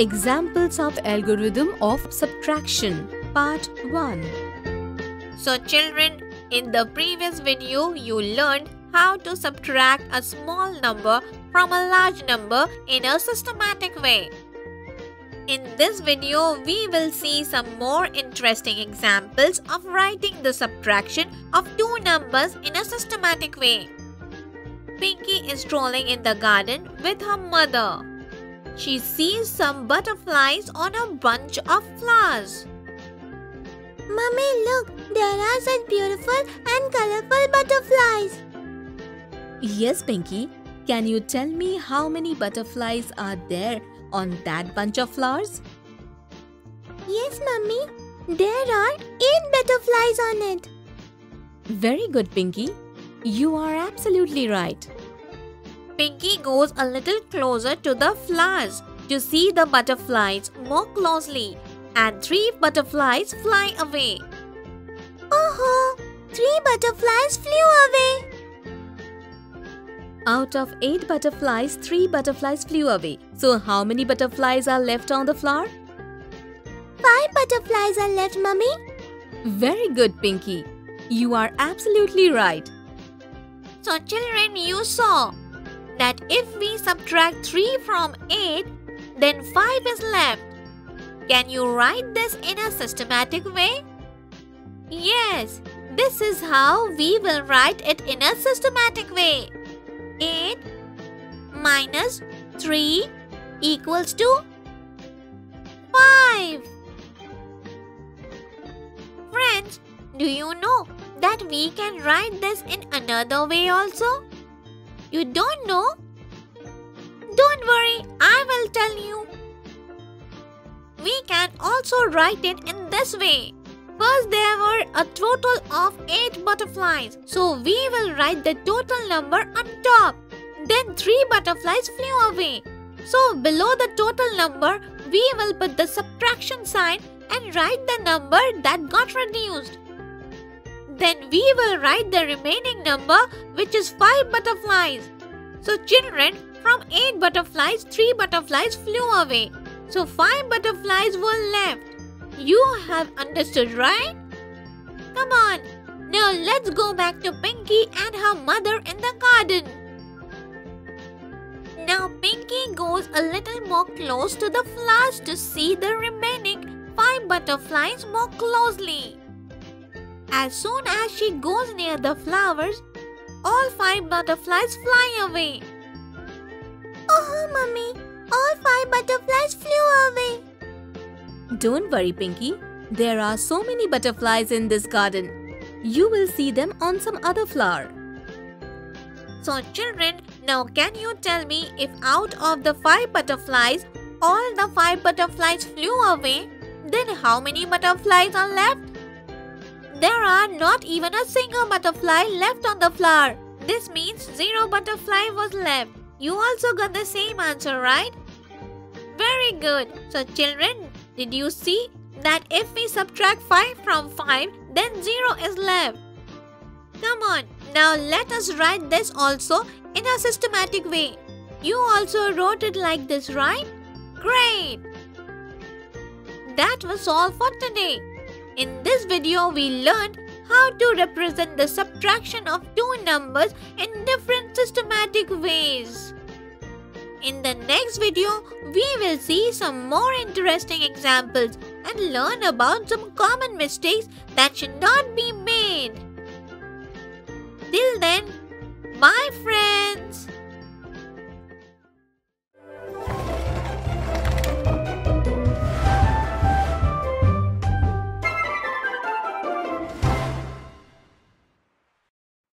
Examples of algorithm of subtraction Part 1 So children, in the previous video you learned how to subtract a small number from a large number in a systematic way. In this video, we will see some more interesting examples of writing the subtraction of two numbers in a systematic way. Pinky is strolling in the garden with her mother. She sees some butterflies on a bunch of flowers. Mummy, look, there are such beautiful and colorful butterflies. Yes, Pinky. Can you tell me how many butterflies are there on that bunch of flowers? Yes, Mummy. There are eight butterflies on it. Very good, Pinky. You are absolutely right. Pinky goes a little closer to the flowers to see the butterflies more closely and three butterflies fly away. Oh, three butterflies flew away. Out of eight butterflies, three butterflies flew away. So how many butterflies are left on the flower? Five butterflies are left, Mummy. Very good, Pinky. You are absolutely right. So children, you saw that if we subtract 3 from 8, then 5 is left. Can you write this in a systematic way? Yes, this is how we will write it in a systematic way. 8 minus 3 equals to 5. Friends, do you know that we can write this in another way also? You don't know? Don't worry, I will tell you. We can also write it in this way. First, there were a total of 8 butterflies. So, we will write the total number on top. Then, 3 butterflies flew away. So, below the total number, we will put the subtraction sign and write the number that got reduced. Then, we will write the remaining number, which is 5 butterflies. So, children, from 8 butterflies, 3 butterflies flew away. So, 5 butterflies were left. You have understood, right? Come on, now let's go back to Pinky and her mother in the garden. Now Pinky goes a little more close to the flowers to see the remaining five butterflies more closely. As soon as she goes near the flowers, all five butterflies fly away. Oh, Mummy, all five butterflies flew away. Don't worry, Pinky. There are so many butterflies in this garden. You will see them on some other flower. So children, now can you tell me if out of the five butterflies, all the five butterflies flew away, then how many butterflies are left? There are not even a single butterfly left on the flower. This means zero butterfly was left. You also got the same answer, right? Very good. So children, did you see that if we subtract 5 from 5, then 0 is left? Come on, now let us write this also in a systematic way. You also wrote it like this, right? Great! That was all for today. In this video, we learned how to represent the subtraction of two numbers in different systematic ways. In the next video, we will see some more interesting examples and learn about some common mistakes that should not be made.